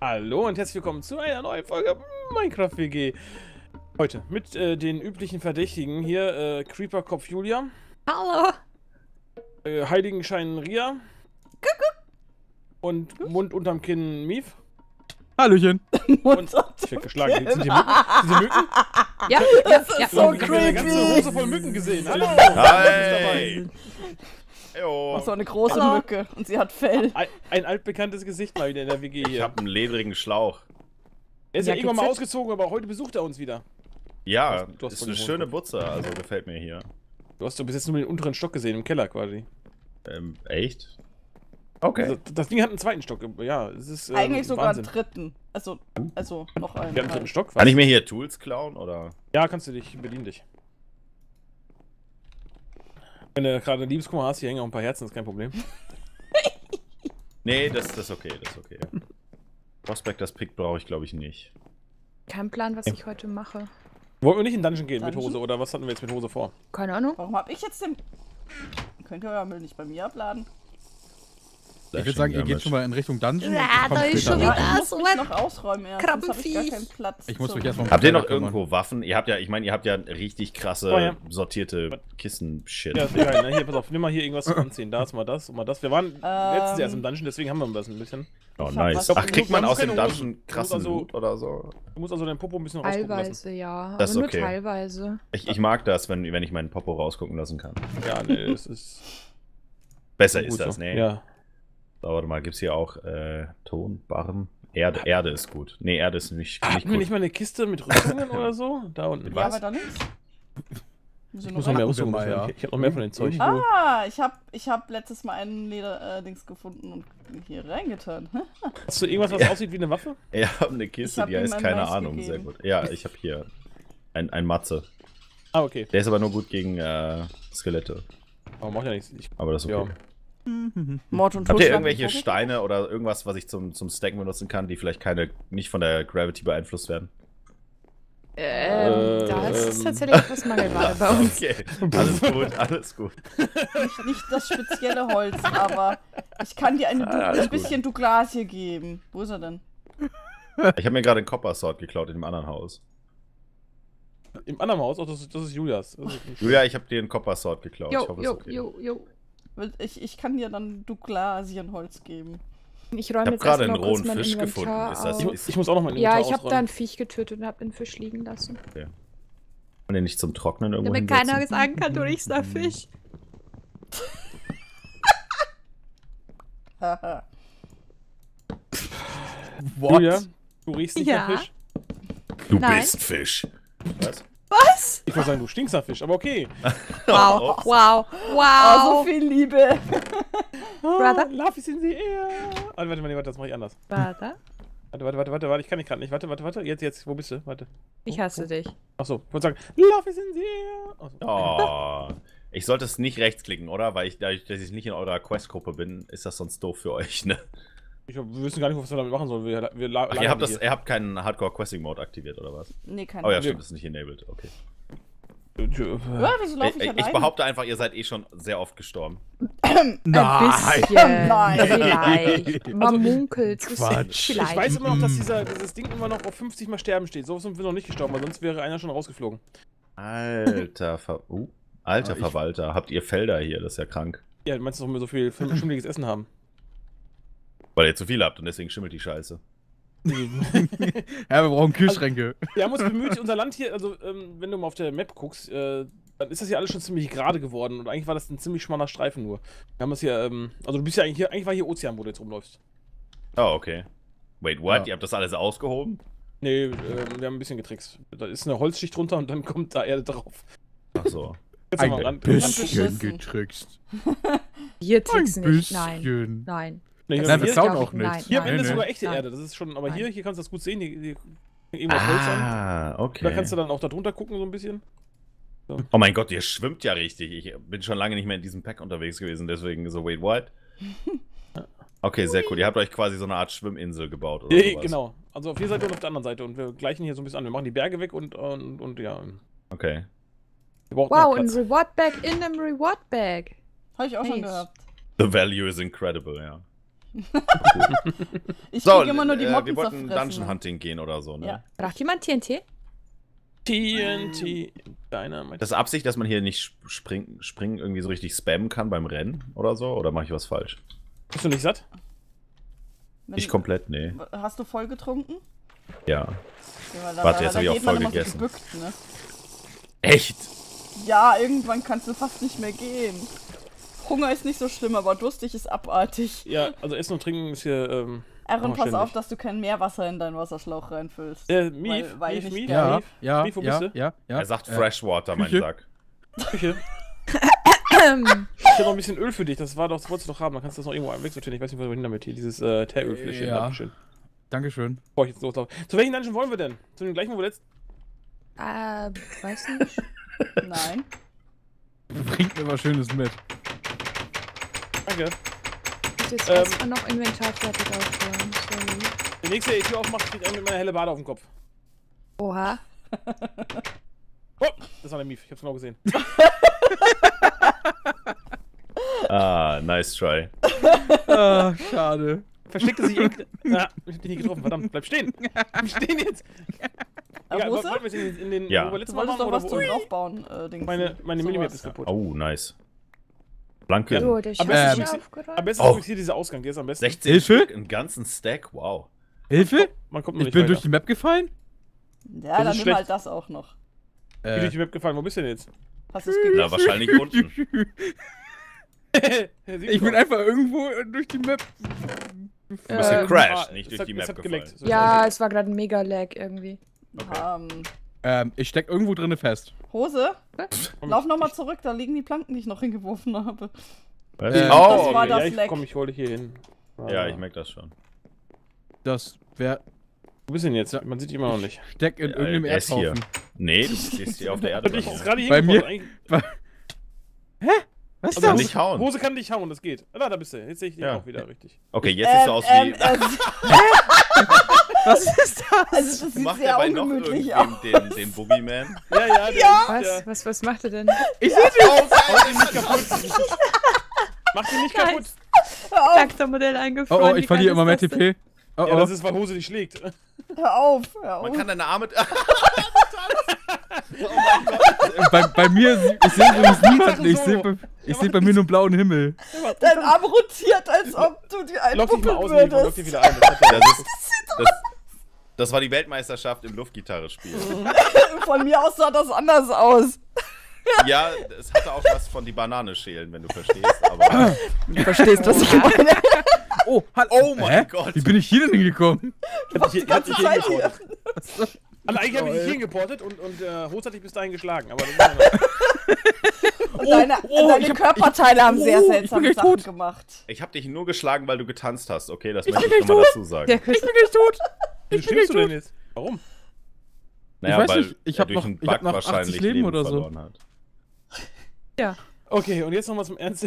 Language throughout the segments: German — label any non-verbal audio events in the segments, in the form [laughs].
Hallo und herzlich willkommen zu einer neuen Folge Minecraft WG. Heute mit äh, den üblichen Verdächtigen hier äh, Creeper Kopf Julia, Hallo. äh, Heiligenschein Ria und Mund unterm Kinn Mief. Hallöchen. [laughs] Und ich werd geschlagen. Sind die Mücken? Sind die Mücken? [laughs] Ja, ja, ist ja. so Ich hab eine ganze creepy. Hose voll Mücken gesehen. Hallo. Hi. Jo. So eine große Hallo. Mücke und sie hat Fell. Ein, ein altbekanntes Gesicht mal wieder in der WG Ich hier. habe einen ledrigen Schlauch. Er ist ja, Ja, irgendwann mal ausgezogen, aber heute besucht er uns wieder. Ja, Du hast- du hast ist eine schöne. Butze, also gefällt mir hier. Du hast doch bis jetzt nur den unteren Stock gesehen, im Keller quasi. Ähm, echt? Also, das Ding hat einen zweiten Stock. Ja, es ist ähm, Eigentlich sogar Wahnsinn. einen dritten. Also, also noch einen. Wir haben einen dritten Stock. Kann ich mir hier Tools klauen oder? Ja, kannst du dich, bedien dich. Wenn du gerade Liebeskummer hast, hier hängen auch ein paar Herzen, ist kein Problem. [laughs] Nee, das, das ist okay, das ist okay. Prospectors Pick brauche ich glaube ich nicht. Kein Plan, was ich heute mache. Wollen wir nicht in Dungeon gehen mit Dungeon? Hose oder was hatten wir jetzt mit Hose vor? Keine Ahnung. Warum hab ich jetzt den. Könnt ihr euer Müll nicht bei mir abladen? Ich würde sagen, ihr geht schon mal in Richtung Dungeon. Ja, da ist schon wieder- ich Ah, muss so mich ein noch ausräumen ich muss mich erstmal Habt ihr noch kümmern. irgendwo Waffen? Ihr habt ja, ich meine, ihr habt ja richtig krasse Oh, ja. sortierte Kissen-Shit. Ja, ist egal, ne? Hier, pass auf, nimm mal hier irgendwas Anziehen. Da ist mal das und mal das. Wir waren letztens erst im Ähm. Dungeon, deswegen haben wir das ein bisschen. Oh, nice. Ach, kriegt man aus dem Dungeon krassen Also- Loot oder so? Du musst also dein Popo ein bisschen rausgucken lassen. Teilweise, ja. Das ist aber okay. nur teilweise. Ich, ich mag das, wenn, wenn ich meinen Popo rausgucken lassen kann. Ja, ne, das ist. Besser ist das, so. ne? Ja. So, warte mal, gibt's hier auch äh, Ton, Barren? Erde, Erde ist gut. Nee, Erde ist nicht, nicht Hatten wir gut. nicht mal eine Kiste mit Rüstungen [laughs] oder so? Da unten. Ja, Was? aber da. Muss ich muss noch mehr Rüstungen mal, ja. Ich, ich hab noch mehr von dem Zeug. Ah, ich hab, ich hab letztes Mal einen Leder-Dings gefunden und hier reingetan. [laughs] Hast du irgendwas, was aussieht wie eine Waffe? [laughs] Habe eine Kiste, Ich hab die heißt ein keine Mais Ahnung, gegeben. sehr gut. Ja, ich habe hier ein, ein Matze. Ah, okay. Der ist aber nur gut gegen äh, Skelette. Aber macht ja nichts. Ich, Aber das ist okay. Ja. Mord und Habt ihr Totschlag irgendwelche Totschlag? Steine oder irgendwas, was ich zum, zum Stacken benutzen kann, die vielleicht keine, nicht von der Gravity beeinflusst werden? Ähm, Äh, da ist es ähm. tatsächlich etwas Mangelware [laughs] bei uns. Okay, alles gut, alles gut. Nicht, nicht das spezielle Holz, aber ich kann dir eine, Ah, ein bisschen Douglas hier geben. Wo ist er denn? Ich habe mir gerade einen Copper Sword geklaut in dem anderen Haus. Im anderen Haus? Oh, das, ist- das ist Julias. Das ist Julia, ich habe dir einen Copper Sword geklaut. ich Jo, hoffe, es jo, ist okay. jo, jo. Ich, ich kann dir dann Douglasienholz geben. Ich räume habe jetzt gerade einen rohen Fisch Inventar gefunden. Ist das, mu- ich muss auch noch mein Ja, ich habe da ein Viech getötet und habe den Fisch liegen lassen. Kann man den nicht zum Trocknen irgendwo Damit keiner sagen kann, du riechst nach Fisch. Haha. What? Julia, du riechst nicht Ja. nach Fisch. Du Nein. bist Fisch. Was? Was? Ich wollte sagen, du stinkst nach Fisch, aber okay. [laughs] Wow, wow, Oh, so wow. viel Liebe. Brother. Love is in the air. Warte, warte, warte, das mache ich anders. Warte, Warte, warte, warte, warte, warte, ich kann nicht gerade nicht. Warte, warte, warte. Jetzt, jetzt, wo bist du? Warte. ich hasse dich. Achso, ich wollte sagen, Love is in the air. Oh. Ich sollte es nicht rechtsklicken, oder? Weil ich, dadurch, dass ich nicht in eurer Quest-Gruppe bin, ist das sonst doof für euch, ne? Ich wir wissen gar nicht, was wir damit machen sollen. Wir, wir Ach, ihr habt, das, ihr habt keinen Hardcore-Questing-Mode aktiviert, oder was? Nee, kein Oh ja, stimmt, das ist nicht enabled, okay. Ja, wieso Ich, laufe ich, ich, allein? behaupte einfach, ihr seid eh schon sehr oft gestorben. Ein bisschen. [laughs] Nein. Vielleicht. Man munkelt. Quatsch. Ich Vielleicht. weiß immer noch, dass dieser, dieses Ding immer noch auf 50 mal sterben steht. So sind wir noch nicht gestorben, weil sonst wäre einer schon rausgeflogen. Alter, Ver uh, alter Ah, ich- Verwalter, habt ihr Felder hier? Das ist ja krank. Ja, du meinst, dass wir so viel schimmeliges Essen haben? Weil ihr zu viel habt und deswegen schimmelt die Scheiße. [laughs] Ja, wir brauchen Kühlschränke. Wir haben uns bemüht, unser Land hier, also ähm, wenn du mal auf der Map guckst, äh, dann ist das hier alles schon ziemlich gerade geworden und eigentlich war das ein ziemlich schmaler Streifen nur. Wir haben das hier, ähm, also du bist ja eigentlich hier, eigentlich war hier Ozean, wo du jetzt rumläufst. Oh, okay. Wait, what? Ja. Ihr habt das alles ausgehoben? Nee, ähm, wir haben ein bisschen getrickst. Da ist eine Holzschicht drunter und dann kommt da Erde drauf. Ach so. Mal Ein ran- bisschen ran- getrickst. [laughs] Wir tricksen nicht. Nein. Nein. Nee, Das hier, Nein, wir hier, klauen auch ich- nicht. nein, hier am nein. Ende ist sogar echte Nein. Erde, das ist schon, aber hier, hier kannst du das gut sehen, hier, hier an. Ah, okay. Da kannst du dann auch da drunter gucken, so ein bisschen. Oh mein Gott, ihr schwimmt ja richtig. Ich bin schon lange nicht mehr in diesem Pack unterwegs gewesen, deswegen so, wait, what? [laughs] Okay, sehr cool. Ihr habt euch quasi so eine Art Schwimminsel gebaut, oder Nee, sowas. genau. Also auf der Seite und auf der anderen Seite. Und wir gleichen hier so ein bisschen an. Wir machen die Berge weg und, und, und ja. Okay. Wow, ein. Reward Bag in einem Reward Bag. Habe ich auch schon Nice. gehabt. The value is incredible, ja. [laughs] Ich So, krieg immer nur die äh, Motten wir wollten. Dungeon Hunting gehen oder so, ne? Ja. Braucht jemand TNT? TNT. Dynamite. Das ist Absicht, dass man hier nicht springen, springen irgendwie so richtig spammen kann beim Rennen oder so? Oder mache ich was falsch? Bist du nicht satt? Wenn- Nicht komplett, nee. Hast du voll getrunken? Ja. Ja, Warte, jetzt da hab ich auch voll gegessen. gebückt, ne? Echt? Ja, irgendwann kannst du fast nicht mehr gehen. Hunger ist nicht so schlimm, aber durstig ist abartig. Ja, also Essen und Trinken ist hier, ähm. Aaron, pass ständig. auf, dass du kein Meerwasser in deinen Wasserschlauch reinfüllst. Äh, Mief, Weil- weil Mief, Mief. Ja, Mief. ja, Mief, wo ja, bist du? ja, ja. er sagt Äh, Freshwater, mein. Sack. Küche. Ich habe noch ein bisschen Öl für dich, das war doch, das wolltest du doch haben, dann kannst du das noch irgendwo wegsortieren. Ich weiß nicht, wohin damit hier, dieses äh, Teerölfläschchen. Ja. Dankeschön. Dankeschön. Bevor ich jetzt loslaufe. Zu welchen Dungeon wollen wir denn? Zu dem gleichen, wo wir letzt. äh, weiß nicht. [laughs] Nein. Bringt mir was Schönes mit. Danke. Ich muss jetzt Ähm. erstmal noch Inventar fertig aufbauen. Sorry. Der nächste, der die Tür aufmacht, kriegt einen mit meiner helle Bade auf dem Kopf. Oha. [laughs] Oh, das war der Mief, ich hab's genau gesehen. [laughs] [laughs] Ah, nice try. Ah, schade. Versteckte sich irgendwie. Ja, ich hab dich nicht getroffen, verdammt, bleib stehen. Bleib stehen jetzt. Egal, wollten wir es in, in den, Ja. wo wir Du letztes Mal waren doch oder was wo? zum Draufbauen, äh, Dings. Meine, meine Minimap Sowas. ist kaputt. Oh, nice. Blanke. So, der Am besten aufgeräumt. Am besten Oh. ist hier dieser Ausgang, der ist am besten. 16 Hilfe? Einen ganzen Stack, wow. Hilfe? Man kommt Ich bin weiter. durch die Map gefallen? Ja, dann ist nimm schlecht. halt das auch noch. Wie durch Äh, die Map gefallen, wo bist du denn jetzt? Hast du es Na, wahrscheinlich [laughs] unten. ich bin einfach irgendwo durch die Map. Du bist Ähm, gecrashed, Ah, nicht durch hat- die Map gefallen. geleckt. So Ja, es war gerade ein Mega-Lag irgendwie. Okay. Ähm, Ähm, ich steck irgendwo drinne fest. Hose? Komm, Lauf nochmal zurück, da liegen die Planken, die ich noch hingeworfen habe. Was? Äh, oh, das war okay. das ja, ich, Leck. komm, ich hole dich hier hin. Ja, Ah. ich merke das schon. Das wäre. Wo bist du denn jetzt? Man sieht dich immer noch nicht. Steck in Ja, irgendeinem er ist hier. Erdhaufen. Nee, du stehst hier auf der [laughs] Erde. Und ich ist gerade hier Bei mir- eigentlich- Was Also Kann Hose, nicht hauen. Hose kann dich hauen, das geht. Ah, da bist du. Jetzt sehe ich dich Ja. auch wieder richtig. Okay, jetzt siehst du aus wie. ähm, [laughs] [laughs] ähm, Was ist das? also das sieht Macht sehr dabei noch ungemütlich aus. den, den Boogeyman? Ja, ja, der Was? Ist, der, Was, was macht er denn? Ich seh dich! Haut ihn nicht kaputt. [laughs] Mach ihn nicht kaputt. Hör auf, Charaktermodell Oh, eingefroren. oh, wie ich verliere immer mehr das? TP. Oh, Ja, oh. das ist, weil Hose dich schlägt. hör auf, hör Man auf. kann deine Arme. [laughs] bei, bei mir, ich sehe übrigens niemanden. Ich sehe bei, ich seh bei mir nur einen blauen Himmel. Dein Arm rotiert, als ob du dir Lock dich mal einpuppeln aus, Nico, lock würdest. dich wieder ein. Das [laughs] Das, ist, das, das war die Weltmeisterschaft im Luftgitarre spielen. [laughs] Von mir aus sah das anders aus. [laughs] Ja, es hatte auch was von die Banane schälen, wenn du verstehst, aber. Du verstehst, was ich [laughs] meine. Oh, hallo. Oh mein Hä? Gott. Wie bin ich hier denn hingekommen? Ich hab dich hier- ich hab dich hier Zeit hier. hingeportet. Also eigentlich habe ich dich hier geportet und, und äh, Hose hat dich bis dahin geschlagen. Aber ja Und deine, oh, deine ich hab- Körperteile haben sehr oh, ich seltsame Sachen tot. gemacht. Ich habe dich nur geschlagen, weil du getanzt hast, okay? Das Ich möchte ich nochmal dazu sagen. Ich bin gleich tot. Wie Ich stirbst du denn jetzt? Warum? Naja, weiß weil nicht, ich hab durch noch- einen ich hab Bug noch 80 wahrscheinlich Leben oder so. verloren hat. ja. Okay, und jetzt nochmal zum Ernst.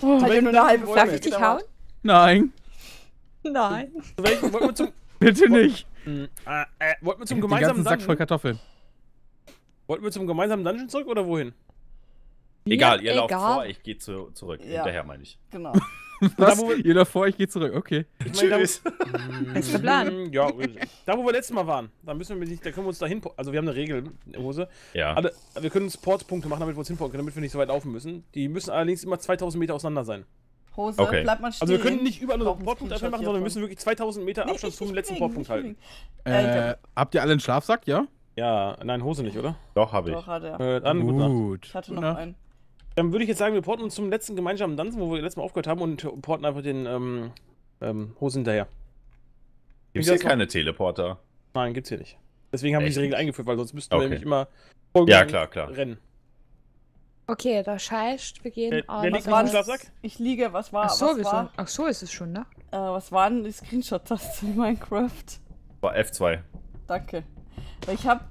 Oh, Hat ja nur eine halbe darf ich dich hauen? Nein, Nein. Zu welchem wollten wir zum, [laughs] bitte nicht. Hm, äh, äh, wollten wir zum Den gemeinsamen Sack voll Dungeon? Kartoffeln. Wollten wir zum gemeinsamen Dungeon zurück oder wohin? Egal, ihr lauft egal. vor, ich gehe zu, zurück. Ja. Hinterher meine ich. Genau. [laughs] [laughs] Was? wo wir- Ihr davor, ich gehe zurück. Okay. Ich meine, da, Tschüss. Der Plan. Hm, Ja, da wo wir letztes Mal waren, da müssen wir nicht, da können wir uns da hin, also wir haben eine Regel, Hose. Ja. Alle, wir können Sportspunkte machen, damit wir uns hinporten können, damit wir nicht so weit laufen müssen. Die müssen allerdings immer 2000 Meter auseinander sein. Hose, Okay. bleib mal stehen. Also wir können nicht überall Sportpunkte Screenshot einfach machen, sondern wir müssen wirklich 2000 Meter Nee, Abstand zum nicht letzten nicht halten. Äh, Äh, habt ihr alle einen Schlafsack, ja? Ja, nein, Hose nicht, oder? Doch, habe ich. Doch, hat er. Äh, dann, gut. Nacht. Gut. Ich hatte noch einen. Dann würde ich jetzt sagen, wir porten uns zum letzten gemeinsamen Dungeon, wo wir letztes Mal aufgehört haben und porten einfach den ähm, ähm, Hose hinterher. Gibt das hier keine Teleporter? Nein, gibt's hier nicht. Deswegen haben wir Echt diese Regel eingeführt, weil sonst müssten wir Okay. nämlich immer Ja, klar, klar. rennen. Okay, das heißt, wir gehen Wer- wer liegt Was im war Schlafsack? Ich liege, was war, Ach so, was wir war, ach so, ist es schon, ne? äh, was waren die Screenshot-Taste in Minecraft? War F2. Danke. Ich hab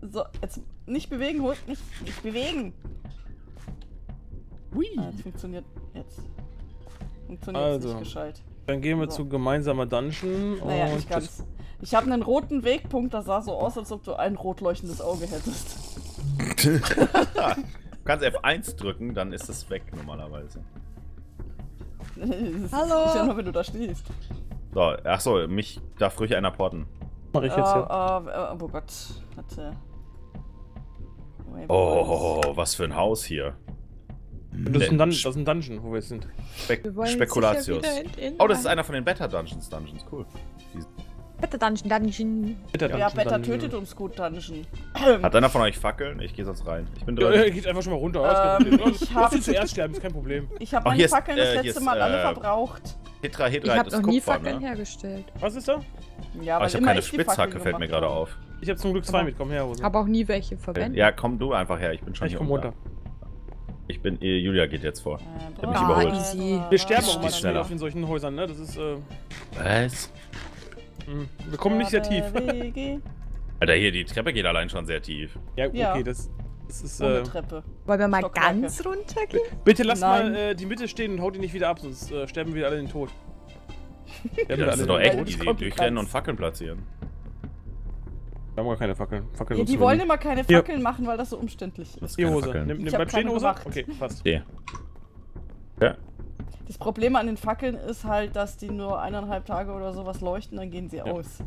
so, jetzt nicht bewegen, nicht, nicht bewegen. Hui. Ah, jetzt funktioniert jetzt. Funktioniert Also. nicht gescheit. Dann gehen wir So. zu gemeinsamer Dungeon. Naja, und nicht ganz. Ich habe einen roten Wegpunkt, das sah so aus, als ob du ein rot leuchtendes Auge hättest. [laughs] Du kannst F1 drücken, dann ist es weg normalerweise. Hallo. Ist ja nur, wenn du da stehst. So, achso, mich darf ruhig einer porten. Mach ich jetzt hier. äh, oh Gott. Warte. Oh, was für ein Haus hier. Das ist, ein Dun das ist ein Dungeon, wo wir jetzt sind. Spek Wir Spekulatius. in- in- Oh, das ist einer von den Better Dungeons Dungeons. Cool. Bitte Dungeon, Dungeon. Bitter Ja, Dungeon, Better Dungeon. tötet uns gut, Dungeon. Hat einer von euch Fackeln? Ich gehe sonst rein. Ich bin Ja, drin. er geht einfach schon mal runter. Ähm, ich hab- zuerst sterben, ist kein Problem. Ich habe Oh, meine hier ist, Fackeln das äh, letzte ist, Mal alle äh, verbraucht. Ich Tetrahedrite habe ist noch nie Kupfer, Fackeln ne? hergestellt. Was ist da? Ja, Aber weil ich habe keine Fackeln Spitzhacke, fällt mir gerade habe. auf. Ich habe zum Glück zwei mit. Komm her, Hose. Habe auch nie welche verwendet. Ja, komm du einfach her. Ich bin schon Ich hier komm unten. runter. Ich bin, äh, Julia geht jetzt vor. Äh, hab mich überholt. easy. Wir sterben auch mal auf in solchen Häusern, ne? Das ist, äh, Was? mh. wir kommen nicht sehr tief. [laughs] Alter, hier, die Treppe geht allein schon sehr tief. Ja, okay, Ja. das, das ist, Ohne äh, Treppe. Wollen wir mal Stockwerke. ganz runtergehen? bitte lass Nein. mal äh, die Mitte stehen und haut die nicht wieder ab, sonst äh, sterben wir alle in den Tod. [laughs] Wir Das ist doch echt easy. Durchrennen und Fackeln platzieren. Wir haben gar keine Fackeln. Fackeln Ja, die wollen immer keine Hier. Fackeln machen, weil das so umständlich ist. Die Hose. Fackeln. Nimm, nimm, Ich hab bleib stehen, Hose? gemacht. Okay, passt. Okay. Ja. Das Problem an den Fackeln ist halt, dass die nur eineinhalb Tage oder sowas leuchten, dann gehen sie Ja. aus.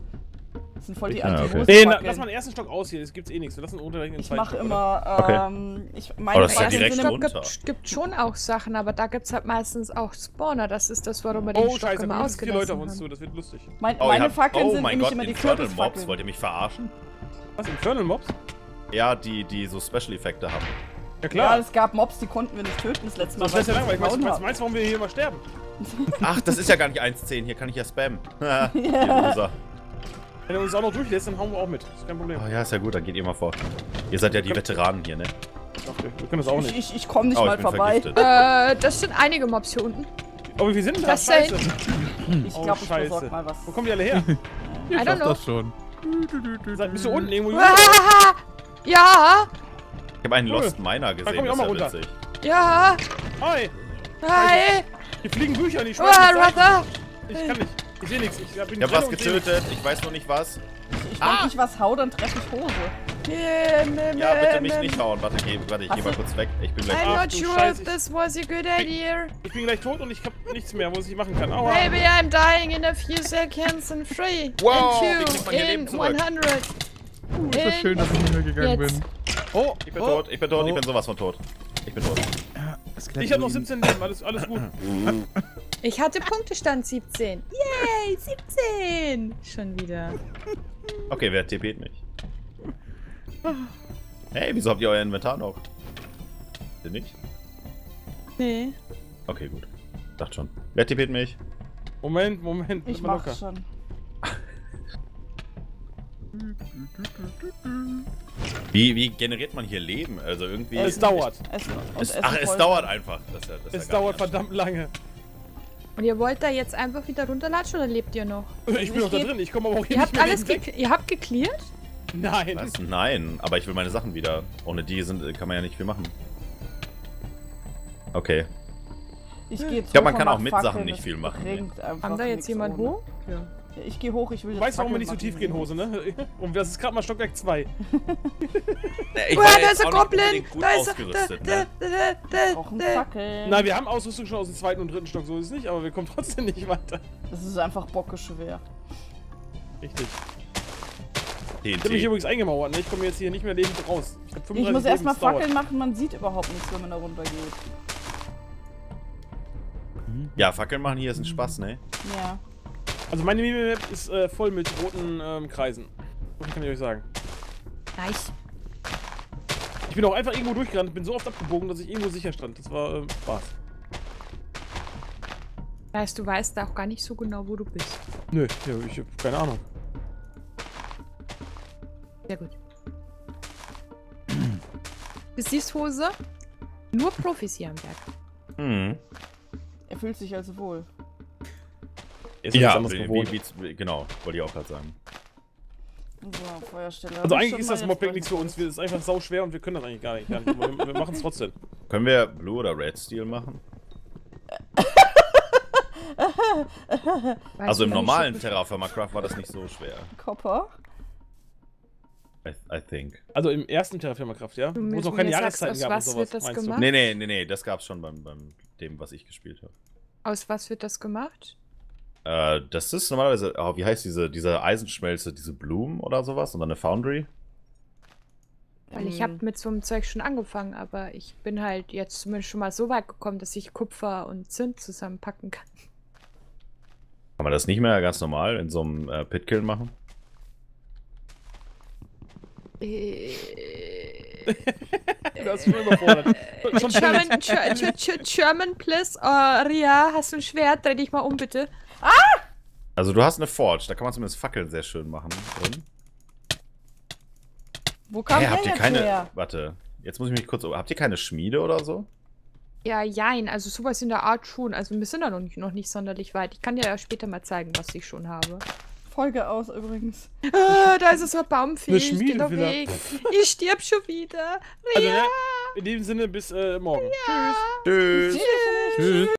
Das sind voll die Ja, okay. anti Nee, na, lass mal den ersten Stock aus hier, es gibt's eh nichts. Wir lassen runter den Ich zweiten mache Stock, immer, Okay. ähm, ich, Oh, meine das ist ja direkt runter. gibt, gibt schon auch Sachen, aber da gibt es halt meistens auch Spawner. Das ist das, warum wir oder? den Oh, Stock scheiße, immer kommen jetzt vier Leute auf ausgelassen uns haben. zu, das wird lustig. mein, Oh, meine habt, Fackeln oh sind mein nämlich Gott, immer die Infernal Mobs. Wollt ihr mich verarschen? Was, Infernal Mobs? Ja, die, die so Special-Effekte haben. Ja Ja, klar. es gab Mobs, die konnten wir nicht töten das letzte Mal. das wäre ja weil langweilig. Meinst, sie meinst, warum wir hier immer sterben? [laughs] [laughs] Ach, das ist ja gar nicht 1.10. Hier kann ich ja spammen. [laughs] Loser. Wenn er uns auch noch durchlässt, dann hauen wir auch mit. Ist kein Problem. Oh ja, ist ja gut, dann geht ihr mal vor. Ihr seid ja die Veteranen hier, ne? Ach, wir wir können das auch Ich, nicht. ich, ich komme nicht Oh, mal ich bin vorbei. vergiftet. Äh, das sind einige Mobs hier unten. Oh, wie viel sind denn da? Das Scheiße. Ich Oh, glaube, ich Scheiße. besorg mal was. Wo kommen die alle her? [laughs] Ich schaff know. das schon. Seid- Bist du unten irgendwo? Ah, [laughs] ja, Ich habe einen Cool. Lost Miner komm gesehen, ich auch das ist mal ja runter. witzig. ja. Hi! Hi. Hier fliegen Bücher ich Oh, schmeiß die. Brother. Ich kann nicht. Ich sehe nichts. Ich, hab Ich habe was getötet, ich weiß noch nicht was. Ich, wenn ich was hau, dann treffe ich Hose. Ja, bitte mich nicht hauen. Warte, ich geh, warte, ich geh mal kurz weg. Ich bin gleich I'm Ach, not sure if this was a good idea. Ich bin gleich tot und ich hab nichts mehr, wo ich machen kann. Aua. Maybe I'm dying in a few seconds in 3, Wow, wie in kriegt 2, man hier in Leben zurück? 100. Uh, ist das schön, dass ich nicht mehr gegangen Jetzt. bin. Oh, Ich bin tot, ich bin tot, ich bin sowas von tot. Ich bin tot. ich hab noch 17 Leben. Alles, alles gut. [laughs] Ich hatte Punktestand 17. Yay, 17. Schon wieder. Okay, wer TP't mich? Hey, wieso habt ihr euer Inventar noch? Ihr nicht? Nee. Okay, gut. Dachte schon. Wer TP't mich? Moment, Moment. Ich mach schon. Wie, wie generiert man hier Leben? Also irgendwie. Es dauert. Und Es, Essen ach, es dauert einfach. Das das Es dauert verdammt lange. Und ihr wollt da jetzt einfach wieder runterlatschen oder lebt ihr noch? [laughs] Ich bin noch da drin. Ich komme aber auch hier Ihr nicht habt mehr alles ihr habt geklärt? Nein. Was? Nein, aber ich will meine Sachen wieder. Ohne die sind, kann man ja nicht viel machen. Okay. Ich gehe glaub, man kann auch mit Sachen nicht viel machen, Haben da jetzt jemand hoch? Ja, ich gehe hoch, ich will Du weißt, warum wir nicht so tief gehen, Hose, ne? Und das ist gerade mal Stockwerk 2. [laughs] Ich war da ist ein Goblin! Da ist er! ne? da, da, da, Brauchen da. Fackeln. Na, wir haben Ausrüstung schon aus dem zweiten und dritten Stock, so ist es nicht, aber wir kommen trotzdem nicht weiter. Das ist einfach bockeschwer. Richtig. Ich hab mich TNT. übrigens eingemauert, ne? Ich komme jetzt hier nicht mehr lebend raus. Ich, hab Ich 35 muss erstmal. Fackeln machen, man sieht überhaupt nichts, wenn man da runter geht. Ja, Fackeln machen hier ist ein Spaß, ne? Ja. Also meine Minimap ist äh, voll mit roten ähm, Kreisen. Das kann ich euch sagen. Nice. Ich bin auch einfach irgendwo durchgerannt, bin so oft abgebogen, dass ich irgendwo sicher stand. Das war ähm, Spaß. Weißt du, weißt auch gar nicht so genau, wo du bist. Nö, ja, ich hab keine Ahnung. Sehr gut. Du siehst, Hose? Nur Profis hier am Berg. Hm. Er fühlt sich also wohl. Ist ja, anderes gewohnt. wie, wie, genau, wollte ich auch gerade sagen. So, Feuerstelle. Also eigentlich ist das bei- nichts für uns. Wir- Es ist einfach sau schwer und wir können das eigentlich gar nicht. Gar nicht. Aber wir wir machen es trotzdem. Können wir Blue oder Red Steel machen? Also im normalen Terraforma Craft war das nicht so schwer. Copper. I, I think. Also im ersten Terrafirma Kraft, ja? Du Wo es noch keine Jahreszeiten aus gab und was sowas, wird das meinst gemacht? Nee, nee, nee, nee, das gab's schon beim, beim dem, was ich gespielt habe. Aus was wird das gemacht? Äh, das ist normalerweise, oh, wie heißt diese, diese Eisenschmelze, diese Bloom oder sowas und dann eine Foundry? Weil ich habe mit so einem Zeug schon angefangen, aber ich bin halt jetzt zumindest schon mal so weit gekommen, dass ich Kupfer und Zimt zusammenpacken kann. Kann man das nicht mehr ganz normal in so einem äh, Pitkill machen? Äh, [laughs] [laughs] Du hast schon überfordert. Schon German, Ger- Ger- Ger- German, please. Oh, Ria, hast du ein Schwert? Dreh dich mal um, bitte. Also du hast eine Forge, da kann man zumindest Fackeln sehr schön machen drin. Wo kam der habt ihr keine, her? warte, jetzt muss ich mich kurz, habt ihr keine Schmiede oder so? Ja, jein. Also sowas in der Art schon. Also wir sind da noch nicht, noch nicht sonderlich weit. Ich kann dir ja später mal zeigen, was ich schon habe. Folge aus übrigens. Ah, da ist es ein Baumvieh. Eine Ich geh Schmiede wieder. weg. Ich stirb schon wieder. Also, ja, in dem Sinne, bis äh, morgen. Tschüss. Tschüss. Tschüss. Tschüss.